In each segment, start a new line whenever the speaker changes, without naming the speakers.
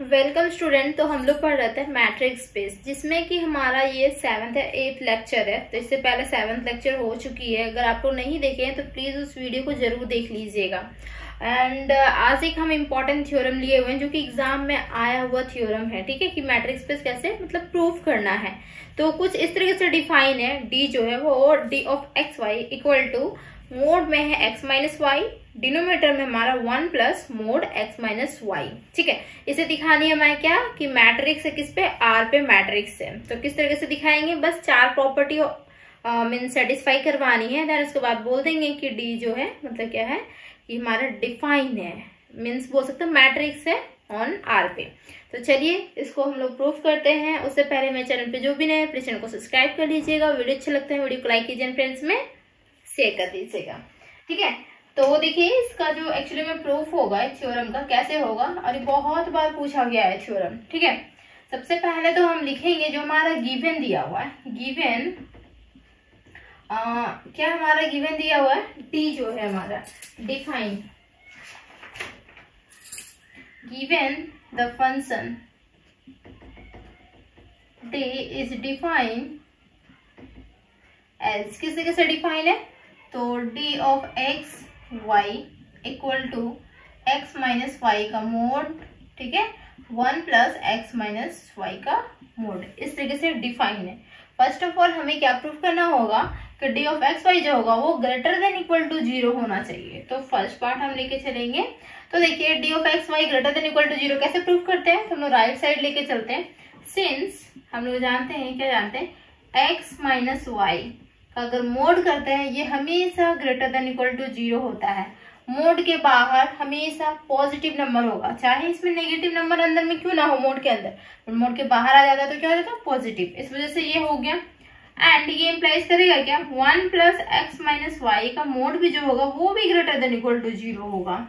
Welcome student तो हम लोग पढ़ रहे थे मैट्रिक स्पेस जिसमें कि हमारा ये सेवन्थ या एट्थ लेक्चर है तो इससे पहले सेवन्थ लेक्चर हो चुकी है। अगर आप लोग नहीं देखे हैं तो प्लीज़ उस वीडियो को ज़रूर देख लीजिएगा। एंड uh, आज एक हम इंपॉर्टेंट थ्योरम लिए हुए हैं जो कि एग्ज़ाम में आया हुआ थ्योरम है ठीक है? कि मैट्रिक स्पेस कैसे मतलब प्रूफ करना है। तो कुछ इस तरीके से डिफाइन है डी जो है वो D of X Y equal to mod में है एक्स माइनस वाई डिनोमीटर में हमारा one plus mod X minus Y ठीक है, इसे दिखानी है मैं क्या कि मैट्रिक्स है किस पे? आर पे मैट्रिक्स है। तो किस तरीके से दिखाएँगे? बस चार प्रॉपर्टी मीन सेटिस्फाई करवानी है। देन उसके बाद बोल देंगे कि डी जो है मतलब क्या है? कि हमारा डिफाइन है। मीन्स बोल सकते मैट्रिक्स है ऑन आर पे। तो चलिए, इसको हम लोग प्रूफ करते हैं। उससे पहले मेरे चैनल पे जो भी नए प्लीज़ चैनल को सब्सक्राइब कर लीजिएगा। वीडियो अच्छा लगता है, वीडियो को लाइक कीजिए फ्रेंड्स में। शेयर कर दीजिएगा ठीक है? तो देखिए, इसका जो एक्चुअली में प्रूफ होगा थ्योरम का, कैसे होगा? और बहुत बार पूछा गया है थ्योरम ठीक है? सबसे पहले तो हम लिखेंगे जो हमारा गिवन दिया हुआ है। गिवन क्या हमारा गिवन दिया हुआ है? डी जो है हमारा define given the function D is define as किस तरीके से डिफाइन है? तो D of X Y equal to X minus Y का मोड, ठीक है? One plus X minus Y का मोड। इस तरीके से डिफाइन है। फ़र्स्ट ऑफ़ ऑल हमें क्या प्रूफ करना होगा? कि डी ऑफ़ एक्स वाई जो होगा, वो greater than equal to zero होना चाहिए। तो फ़र्स्ट पार्ट हम लेके चलेंगे। तो देखिए D of X Y greater than equal to zero कैसे प्रूफ करते हैं? तो हम लोग राइट साइड लेके चलते हैं। सिंस हम लोग जानते हैं, क्या जानते हैं? एक्स माइनस वाई अगर मोड करते हैं, ये हमेशा greater than equal to zero होता है। मोड के बाहर हमेशा पॉजिटिव नंबर होगा। चाहे इसमें नेगेटिव नंबर अंदर में क्यों ना हो मोड के अंदर। मोड के बाहर आ जाता है तो क्या हो जाता है? पॉजिटिव इस वजह से ये हो गया। एंड ये इंप्लाइज करेगा क्या? One plus X minus Y का मोड भी जो होगा, वो भी greater than equal to zero होगा।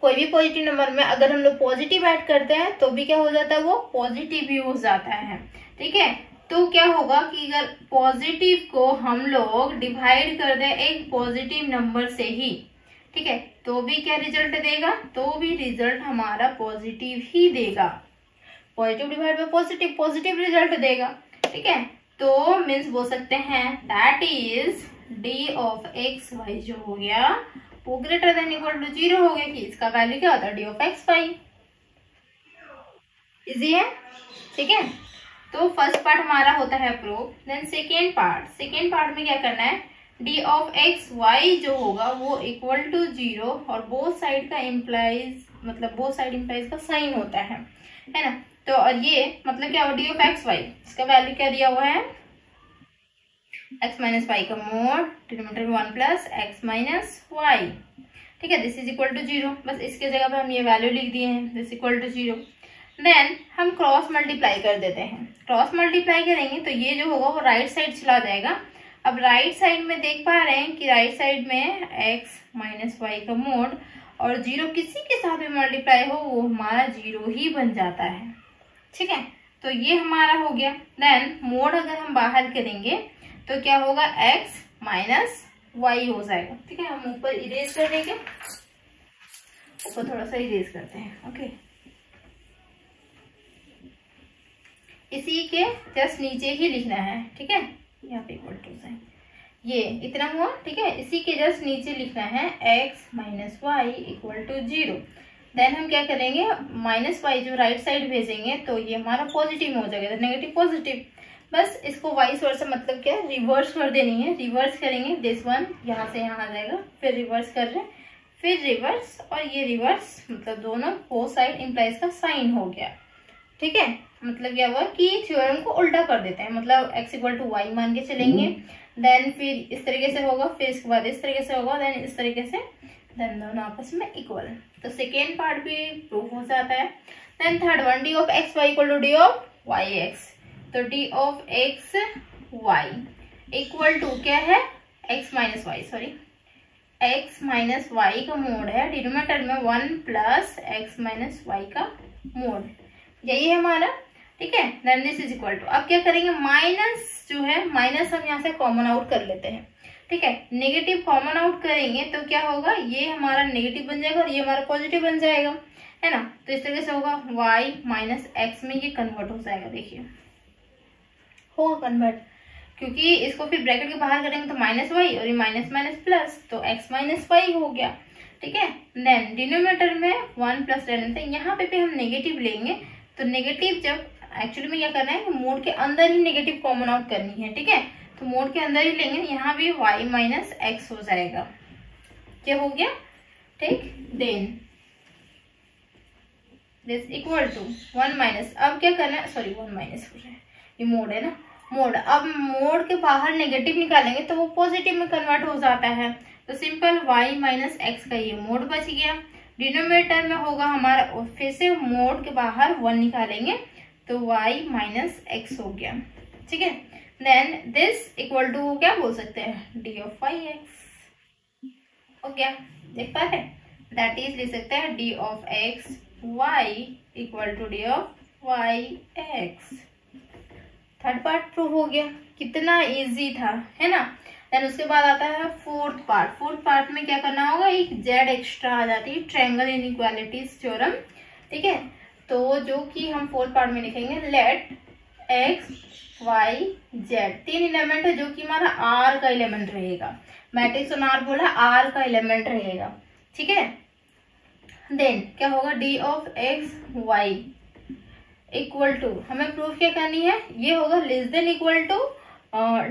कोई भी पॉजिटिव नंबर में अगर हम लोग पॉजिटिव ऐड करते हैं तो भी क्या हो जाता है? वो पॉजिटिव ही हो जाता है। ठीक है? तो क्या होगा कि अगर पॉजिटिव को हम लोग डिवाइड कर दें एक पॉजिटिव नंबर से ही, ठीक है? तो भी क्या रिज़ल्ट देगा? तो भी रिज़ल्ट हमारा पॉजिटिव ही देगा। Positive divide by positive positive result देगा, ठीक है? तो मीन्स बोल सकते हैं that is D of X Y जो हो गया, वो greater than equal to zero हो गया कि इसका वैल्यू क्या होता है? D of X Y easy है? ठीक है? तो फ़र्स्ट पार्ट हमारा होता है proof then second part second part में क्या करना है? डी ऑफ़ एक्स वाई जो होगा, वो इक्वल टू ज़ीरो और बोथ साइड का इम्प्लाइज मतलब बोथ साइड इम्प्लाइज का साइन होता है। है ना? तो और ये मतलब क्या डी ऑफ़ एक्स वाई इसका वैल्यू क्या दिया हुआ है? एक्स माइनस वाई का mod denominator one plus X minus Y ठीक है? This is equal to zero बस इसके जगह पे हम ये वैल्यू लिख दिए हैं. This equal to zero then हम क्रॉस मल्टीप्लाई कर देते हैं। क्रॉस मल्टीप्लाई करेंगे तो ये जो होगा वो राइट साइड चला जाएगा। अब राइट साइड में देख पा रहे हैं कि राइट साइड में एक्स माइनस वाई का मोड और ज़ीरो किसी के साथ भी मल्टीप्लाई हो, वो हमारा ज़ीरो ही बन जाता है। ठीक है? तो ये हमारा हो गया। देन मोड अगर हम बाहर करेंगे तो क्या होगा? एक्स माइनस वाई हो जाएगा। ठीक है? हम ऊपर इरेज कर देंगे। ऊपर थोड़ा सा इरेज करते हैं। ओके इसी के जस्ट नीचे ही लिखना है, ठीक है? यहाँ पे इक्वल टू साइन ये इतना हुआ, ठीक है? इसी के जस्ट नीचे लिखना है, x minus Y equal to zero then हम क्या करेंगे? माइनस वाई जो राइट साइड भेजेंगे तो ये हमारा पॉजिटिव हो जाएगा तो नेगेटिव पॉजिटिव बस इसको वाइस वर्ष मतलब क्या? रिवर्स कर देनी है। रिवर्स करेंगे दिस वन यहाँ से यहाँ आ जाएगा, फिर रिवर्स कर रहे फिर रिवर्स और ये रिवर्स मतलब दोनों फोर साइड इम्प्लाइज का साइन हो गया। ठीक है? मतलब क्या हुआ कि थ्योरम को उल्टा कर देते हैं। मतलब एक्स इक्वल टू वाई मान के चलेंगे। Then hmm. फिर इस तरीके से होगा फिर इसके बाद इस तरीके से होगा देन इस तरीके से देन दोनों आपस में इक्वल तो सेकेंड पार्ट भी प्रूफ हो जाता है। Then third one D of X Y equal to D of Y X तो D of X Y equal to क्या है? X minus Y sorry X minus Y का मोड है। डिनोमीटर में one plus X minus Y का mod यही है हमारा, ठीक है? Then this is equal to अब क्या करेंगे? माइनस जो है माइनस हम यहाँ से कॉमन आउट कर लेते हैं, ठीक है? नेगेटिव कॉमन आउट करेंगे तो क्या होगा? ये हमारा नेगेटिव बन जाएगा और ये हमारा पॉजिटिव बन जाएगा, है ना? तो इस तरीके से होगा, y माइनस एक्स में ये कन्वर्ट हो जाएगा, देखिए। होगा कन्वर्ट क्योंकि इसको फिर ब्रैकेट के बाहर करेंगे तो माइनस वाई और ये माइनस माइनस प्लस तो x माइनस वाई हो गया, ठीक है? देन डिनोमीटर में वन प्लस ले हैं, यहाँ पे भी हम नेगेटिव लेंगे तो नेगेटिव जब एक्चुअली में क्या करना है मोड के अंदर ही नेगेटिव कॉमन आउट करनी है, ठीक है? तो मोड के अंदर ही लेंगे, यहाँ भी y माइनस एक्स हो जाएगा। क्या हो गया? ठीक then this equal to one minus अब क्या करना है? सॉरी वन माइनस हो रहा है। ये मोड है ना? मोड अब मोड के बाहर नेगेटिव निकालेंगे तो वो पॉजिटिव में कन्वर्ट हो जाता है। तो सिंपल y माइनस एक्स का ये मोड बच गया। डिनोमिनेटर में होगा हमारा फिर से मोड के बाहर वन निकालेंगे तो y माइनस एक्स हो गया। ठीक है? देन दिस इक्वल टू क्या बोल सकते हैं? डी ऑफ़ वाई एक्स हो गया? देख पा रहे दैट इज़ लिख सकते हैं D of X Y equal to D of Y X third part prove हो गया। कितना इजी था, है ना? देन उसके बाद आता है फोर्थ पार्ट फोर्थ पार्ट में क्या करना होगा? एक जेड एक्स्ट्रा आ जाती है ट्रैंगल इनइक्वालिटीज थ्योरम ठीक है? तो जो कि हम फोर्थ पार्ट में लिखेंगे लेट एक्स वाई जेड तीन एलिमेंट है जो कि हमारा आर का एलिमेंट रहेगा. मैट्रिक्स और आर बोला आर का एलिमेंट रहेगा. ठीक है? देन क्या होगा? D of X Y equal to हमें प्रूफ क्या करनी है? ये होगा less than equal to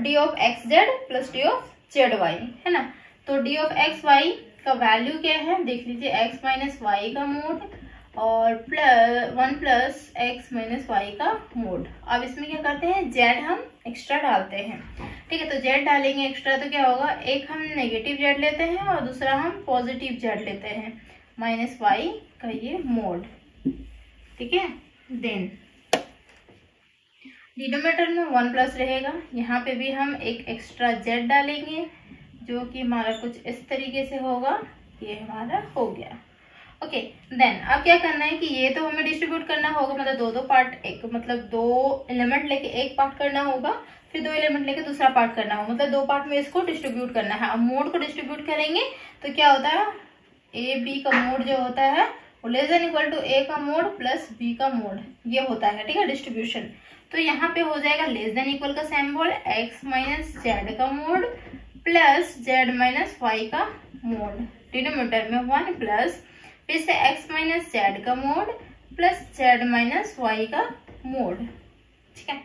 D of X Z plus D of Z Y है ना? तो डी ऑफ़ एक्स वाई का वैल्यू क्या है? देख लीजिए एक्स माइनस वाई का मोड और plus one plus X minus Y का मोड अब इसमें क्या करते हैं? जेड हम एक्स्ट्रा डालते हैं। ठीक है तो जेड डालेंगे एक्स्ट्रा तो क्या होगा? एक हम नेगेटिव जेड लेते हैं और दूसरा हम पॉजिटिव जेड लेते हैं। माइनस वाई का ये मोड ठीक है? देन डिनोमीटर में वन प्लस रहेगा। यहाँ पे भी हम एक एक्स्ट्रा जेड डालेंगे, जो कि हमारा कुछ इस तरीके से होगा। ये हमारा हो गया। ओके देन अब क्या करना है कि ये तो हमें डिस्ट्रीब्यूट करना होगा मतलब दो दो पार्ट एक मतलब दो एलिमेंट लेके एक पार्ट करना होगा, फिर दो एलिमेंट लेके दूसरा पार्ट करना होगा। मतलब दो पार्ट में इसको डिस्ट्रीब्यूट करना है। अब मोड को डिस्ट्रीब्यूट करेंगे तो क्या होता है? ए बी का मोड जो होता है, वो less than equal to A का मोड प्लस बी का मोड ये होता है, ठीक है डिस्ट्रीब्यूशन तो यहाँ पे हो जाएगा लेस देन इक्वल का सैम्बल एक्स माइनस जेड का mod plus Z minus Y का मोड डिनोमीटर में वन प्लस फिर से एक्स माइनस जेड का mod plus Z minus Y का मोड ठीक है?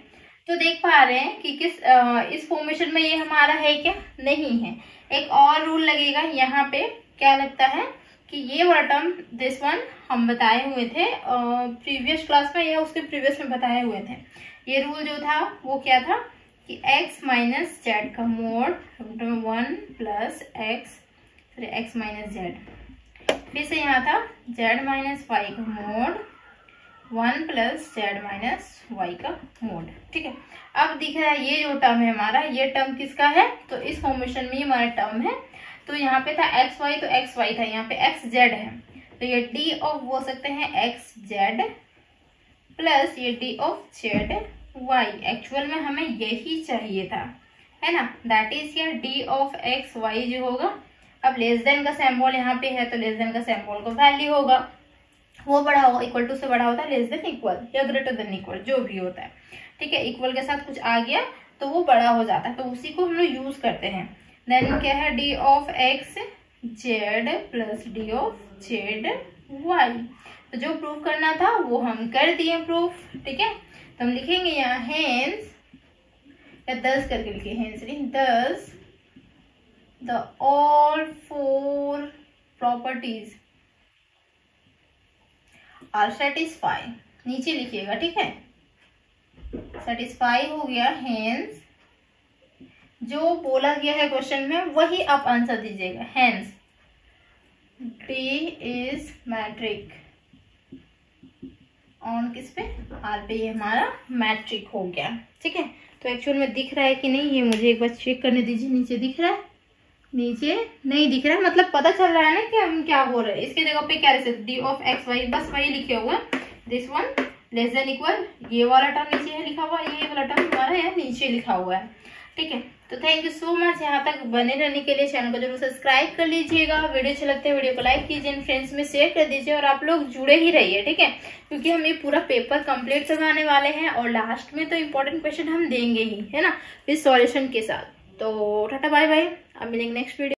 तो देख पा रहे हैं कि किस आ, इस फॉर्मेशन में ये हमारा है क्या? नहीं है. एक और रूल लगेगा यहाँ पे. क्या लगता है? कि ये वाला टर्म दिस वन हम बताए हुए थे प्रीवियस क्लास में या उसके प्रीवियस में बताए हुए थे। ये रूल जो था, वो क्या था? कि x माइनस जेड का mod one plus X sorry X minus Z फिर से यहाँ था, z माइनस वाई का mod one plus Z minus Y का मोड ठीक है? अब दिख रहा है ये जो टर्म है हमारा, ये टर्म किसका है? तो इस फॉर्मेशन में ये हमारा टर्म है तो यहाँ पे था एक्स वाई तो एक्स वाई था, यहाँ पे एक्स जेड है। तो ये डी ऑफ़ बोल सकते हैं एक्स जेड प्लस ये D of Z Y actual में हमें यही चाहिए था, है ना? दैट इज़ ये डी ऑफ़ एक्स वाई जो होगा। अब लेस देन का सैम्बल यहाँ पे है तो लेस देन का सैम्बल का वैल्यू होगा। वो बड़ा होगा इक्वल टू से बड़ा होता है लेस देन इक्वल या ग्रेटर देन इक्वल जो भी होता है। ठीक है इक्वल के साथ कुछ आ गया तो वो बड़ा हो जाता है। तो उसी को हम लोग यूज़ करते हैं। देन क्या है D of X Z plus D of Z Y तो जो प्रूफ करना था, वो हम कर दिए प्रूफ ठीक है? तो हम लिखेंगे यहाँ हेंस या दस करके लिखे hence thus the all four properties are satisfy नीचे लिखिएगा, ठीक है? सेटिस्फाई हो गया हेंस जो बोला गया है क्वेश्चन में, वही आप आंसर दीजिएगा। Hence D is metric on किस पे? आर पे ये हमारा मैट्रिक हो गया। ठीक है? तो एक्चुअल में दिख रहा है कि नहीं? ये मुझे एक बार चेक करने दीजिए। नीचे दिख रहा है? नीचे नहीं दिख रहा है। मतलब पता चल रहा है ना कि हम क्या हो रहे हैं। इसके जगह पे क्या रह डी ऑफ़ एक्स वाई बस वही लिखे हुआ this one less than equal ये वाला टर्म नीचे है लिखा हुआ, ये वाला टर्म हमारा है, नीचे लिखा हुआ है। ठीक है? तो थैंक यू सो मच यहाँ तक बने रहने के लिए चैनल को ज़रूर सब्सक्राइब कर लीजिएगा। वीडियो अच्छे लगते हैं, वीडियो को लाइक कीजिए फ्रेंड्स में शेयर कर दीजिए और आप लोग जुड़े ही रहिए, ठीक है? क्योंकि हम ये पूरा पेपर कंप्लीट करवाने वाले हैं और लास्ट में तो इम्पोर्टेंट क्वेश्चन हम देंगे ही, है ना? इस सॉल्यूशन के साथ। तो टाटा बाय बाय अब मिलेंगे नेक्स्ट वीडियो